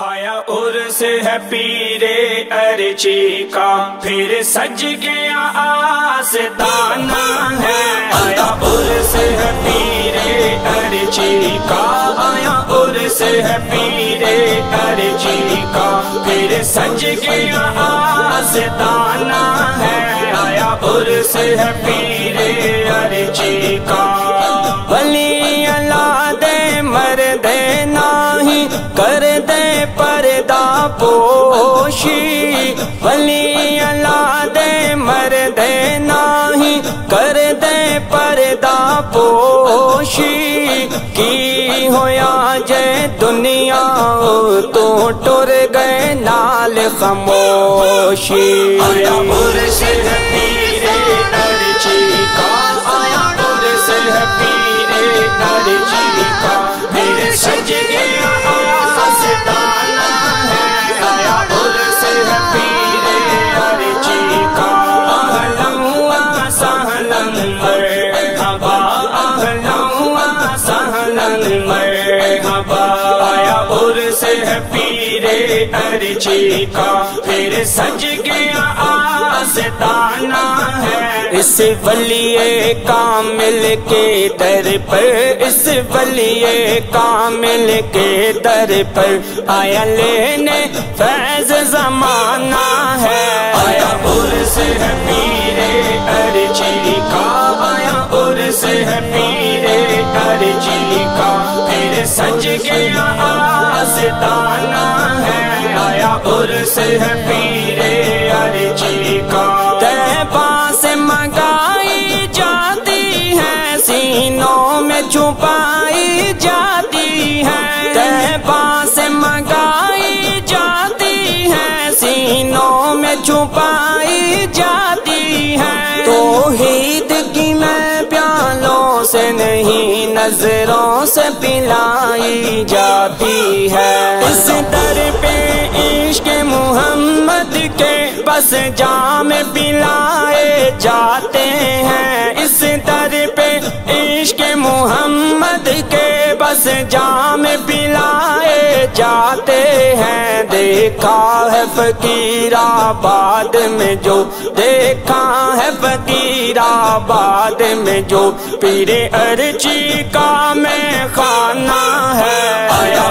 आया और से है पीरे अर्ची का। फिर सज गया आसताना है। आया और से है पीरे अर्ची का। आया और से है पीरे अर्ची का। फिर सज गया आसताना है। आया और से है पीरे अर्ची का। वली अल्लाह दे मर दे नाही। कर पोशी वली अला दे मर दे नाही, कर दे पर्दा पोशी। की होया जे दुनिया तो टुर गए नाल खामोशी। पीरे पीरे अर्ची का फिर सज गया आसताना है। इस वलिए कामिल के दर पर, इस वलिए कामिल के दर पर आया लेने फैज जमाना है। आया और से है पीरे अर्जी का आया और से है पीरे अर्जी का फिर सज गया आसताना है। आया और से है पीरे अर्जी का। तैबा से मंगाई जाती है, सीनों में छुपाई जाती है। तैबा से मंगाई जाती है, सीनों में छुपाई जाती है। तो हीद की मैं प्यालों से नहीं, नज़रों से पिलाई जाती है। बस जाम पिलाए जाते हैं। इस दर पे इश्क मोहम्मद के बस जाम पिलाए जाते हैं। देखा है फकीराबाद में जो, देखा है फकीराबाद में जो, पीरे अर्ची का में खाना है। आया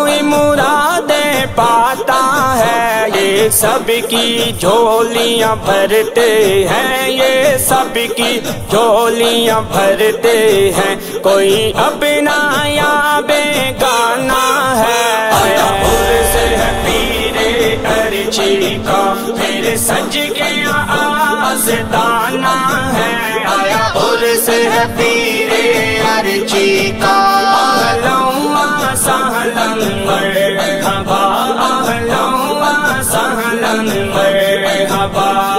सबकी झोलियाँ भरते हैं, ये सबकी झोलियाँ भरते हैं। कोई अपना या बेगाना है है पीरे अर्जी का फिर सज है। का व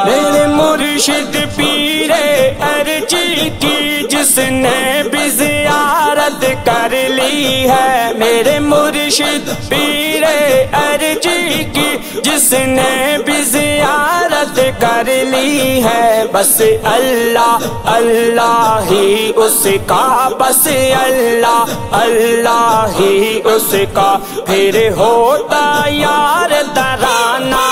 मेरे मुर्शिद पीरे, अर्जी की जिसने भी जियारत कर ली है। मेरे मुर्शिद पीरे, अर्जी की जिसने भी जियारत कर ली है। बस अल्लाह अल्लाह ही उसका, बस अल्लाह अल्लाह ही उसका। फिर होता यार तराना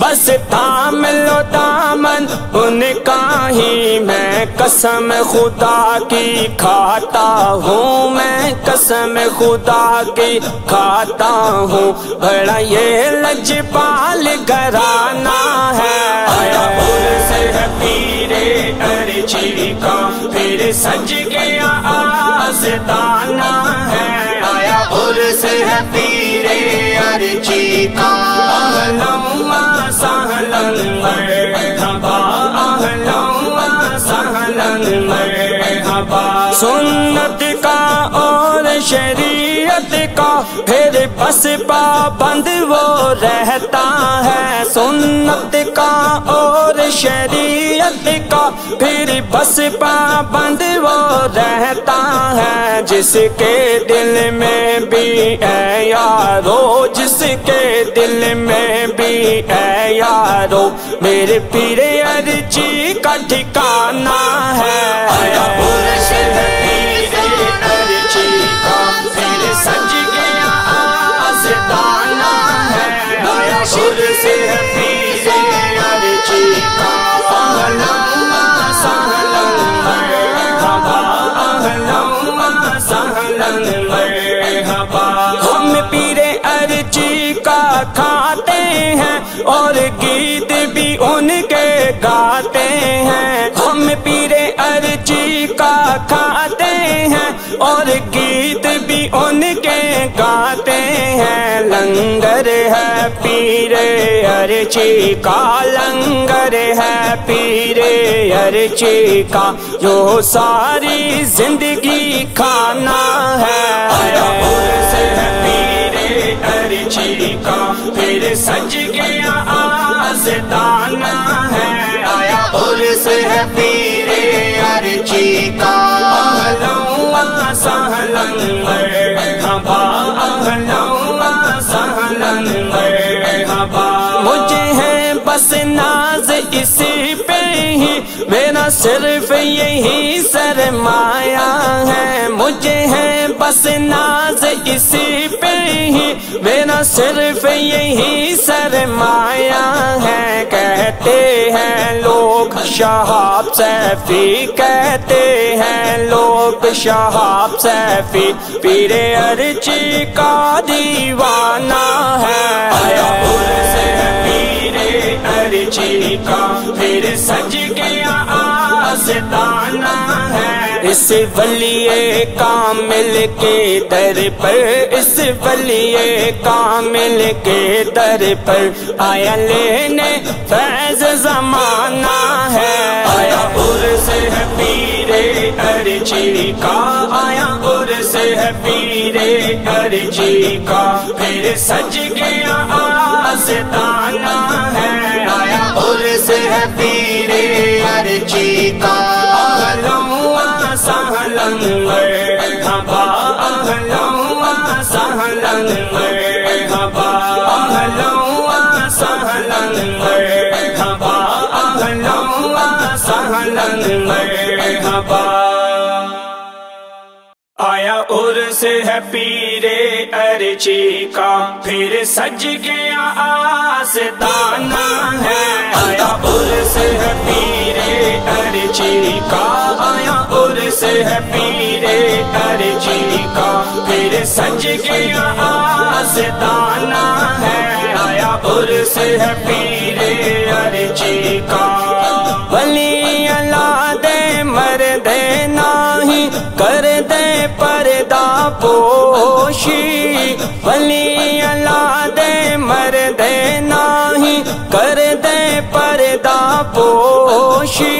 बस थाम लो दामन, उनका ही मैं कसम खुदा की खाता हूँ, मैं कसम खुदा की खाता हूँ। बड़ा ये लजपाल घराना है। आया से है का फिर सज गया आस्ताना है। आया से है पीरे अर्ची का आहलम्मा सहलन मरहबा आहलम्मा सहलन मरहबा सुन्नत का और शरीयत का फिर बस पाबंद वो रहता है। सुन्नत का और शरीयत का फिर बस पाबंद वो रहता है। जिसके दिल में भी है यारो, जिसके दिल में भी है यारो, मेरे पीरे अर्जी का ठिकाना है। उनके गाते हैं, लंगर है पीरे अर्जी का, लंगर है पीरे अर्जी का, जो सारी ज़िंदगी खाना है। है पीरे अर्ची फिर सज है। आया से है पीरे अर्ची का नाज इसी पे ही मेरा सिर्फ़ यही सरमाया है। मुझे है बस नाज इसी पे ही। मेरा सिर्फ़ यही सरमाया है। कहते हैं लोग शहाब सैफी, कहते हैं लोग शहाब सैफी। पीरे अर्जी का दीवाना है। पीरे अर्ची का, फिर सज गया आस्ताना है इस बलिए कामिल के दर पर, इस बलिए कामिल के दर पर आया लेने फैज जमाना है। आया से है पीरे अर्ची का, आया से है पीरे अर्ची का, फिर सज गया आस्ताना है। आया से Bye. आया उर से है पीरे अर्ची का। फिर सज गया आस्ताना है। आया उर से है पीरे अर्ची का। आया उर से है पीरे अर्ची का। फिर सज गया आस्ताना है। आया उर से है पीरे अर्ची का। वली कर दे पर्दा पोशी। वली अल्लाह दे मर दे नाही। कर दे पर्दा पोशी।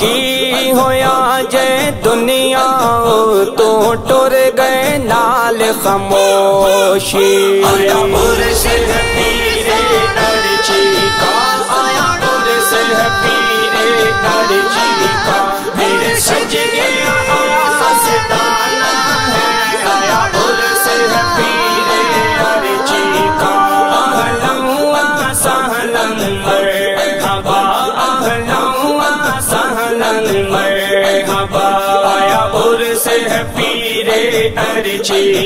की होया जे दुनिया तो टुर गए नाल खामोशी। आया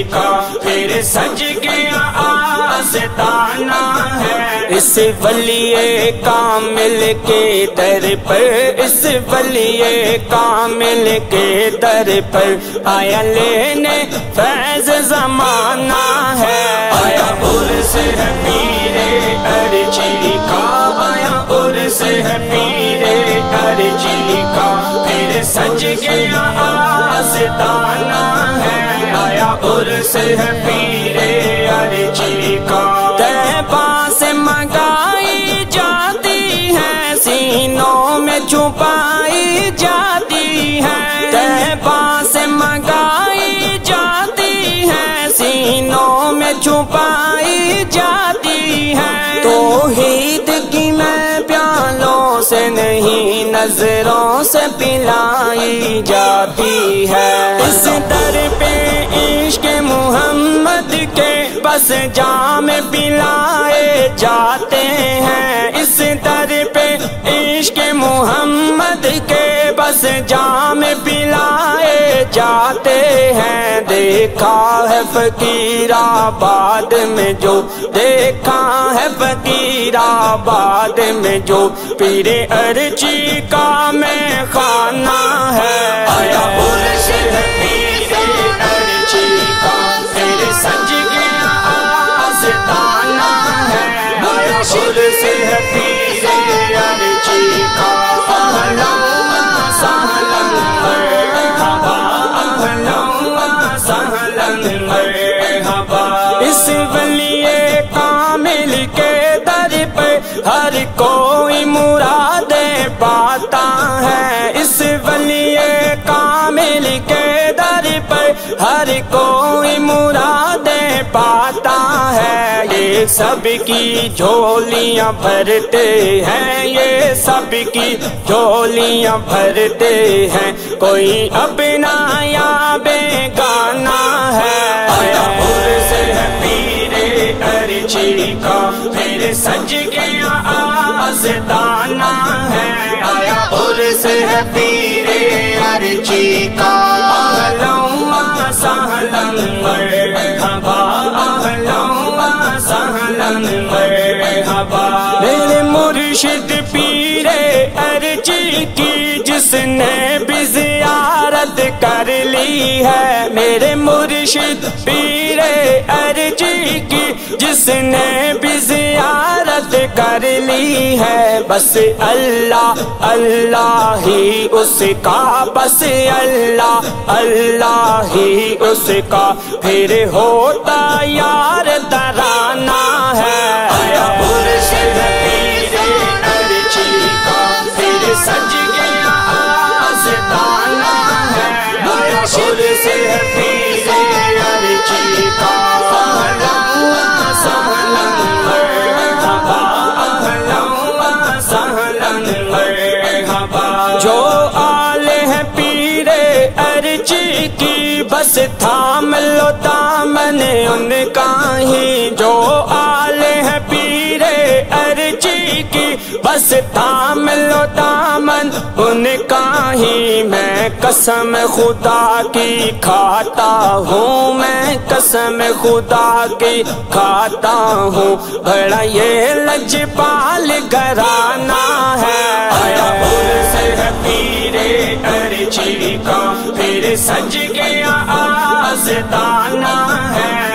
का फिर सज गया आस्ताना है। इस वलिए कामिल के दर पर, इस वलिए कामिल के दर पर आया लेने फैज जमाना है। आया उर्स है पीरे अर्जी का आया उर्स है पीरे अर्जी का फिर सज गया आस्ताना उर्स है पीरे अर्जी का। नहीं नज़रों से पिलाई जाती है। इस दर पे इश्क मोहम्मद के बस जाम पिलाए जाते हैं। इस दर पे इश्क मोहम्मद के बस जाम पिलाए जाते हैं। देखा है फकीराबाद में जो, देखा है फकीराबाद में जो। पीरे अर्ची का मैं खाना हर कोई मुरादे पाता है। ये सबकी झोलियाँ भरते हैं। ये सबकी झोलियाँ भरते हैं। कोई अपना या बेगाना सज गया आस्ताना है। आया उर्स है पीरे अर्जी का। अहलौआ सहलन मरहबा अहलौआ सहलन मरहबा मेरे मुर्शिद पीरे अर्जी की जिसने भी जियारत कर ली है। मेरे मुर्शिद पीरे अर्जी की, जिसने भी जियारत कर ली है। बस अल्लाह अल्लाह ही उसका, बस अल्लाह अल्लाह ही उसका। फिर होता यार तराना उनका ही जो आले हैं पीरे अर्जी की? बस थाम लो दामन, उनका ही मैं कसम खुदा की खाता हूँ, मैं कसम खुदा की खाता हूँ। बड़ा ये लजपाल घराना है। का, फिर सज गया आस्ताना है।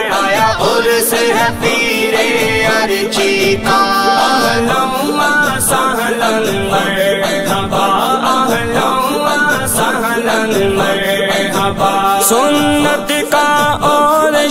उर्स है पीरे अर्जी का। अहलौआ सहलन मरहबा। अहलौआ सहलन मरहबा। सुन्नत का और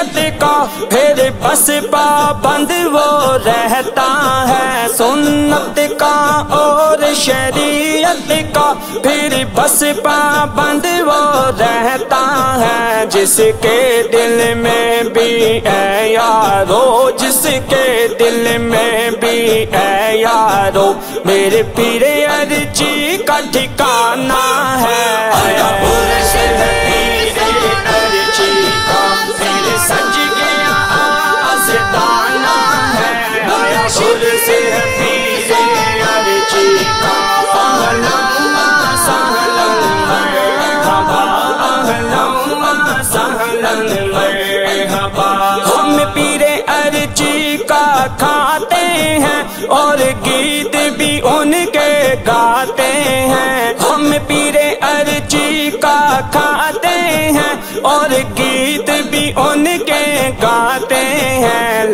शरीयत का फिर बस पाबंद वो रहता है। सुन्नत का और शरीयत का फिर बस पाबंद वो रहता है। जिसके दिल में भी है यारो, जिसके दिल में भी है यारो, मेरे पीरे अर्जी का ठिकाना है। आया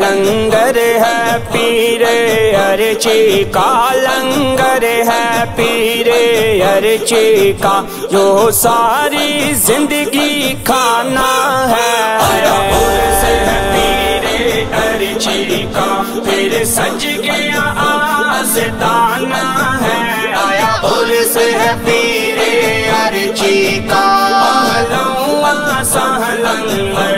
लंगर है, पीरे अर्ची का लंगर है, पीरे अर्ची का, जो सारी ज़िंदगी खाना है। से पीरे अर्ची का, फिर सज गया आस्ताना है। आया उर्स है, पीरे अर्ची का अहलौआ सहलन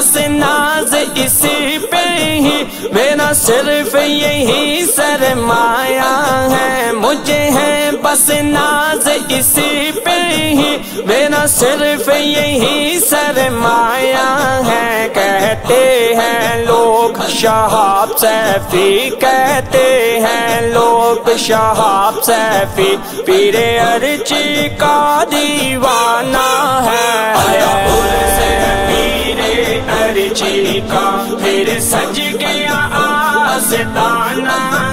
बस नाज इसी पे ही। मेरा सिर्फ़ यही सरमाया है। मुझे है बस नाज इसी पे ही। मेरा सिर्फ़ यही सरमाया है। कहते हैं लोग शहाब सैफी कहते हैं लोग शहाब सैफी। पीरे अर्ची का दीवाना है। पीरे अर्ची का। फिर सज गया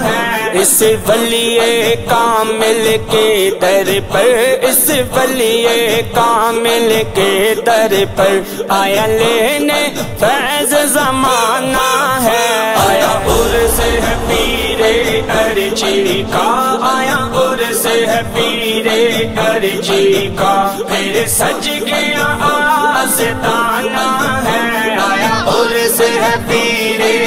है। इस वलिए कामिल के दर पर, इस वलिए कामिल के दर पर आया लेने फैज जमाना है। आया उर्स है पीरे अर्ची का, आया उर्स है पीरे अर्ची का। फिर सज गया आस्ताना है। आया उर्स है पीरे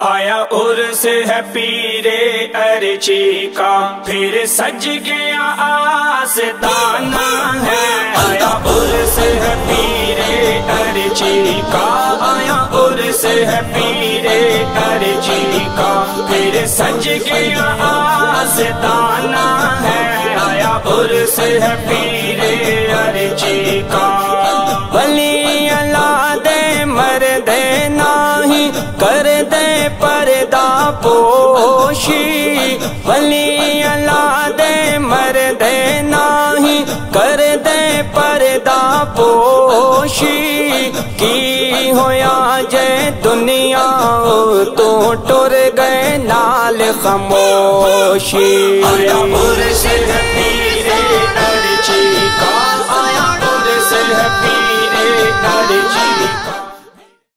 आया उर्स है पीरे अर्ची का। फिर सज गया आस्ताना है। आया उर्स है पीरे अर्ची का। आया उर्स है पीरे अर्ची का। फिर सज गया आस्ताना है। आया उर्स है पीरे अर्ची का। पोशी वली अला दे मर दे नाही, कर दे पर्दा पोशी। की होया जे दुनिया तू टुर गए नाल खामोशी।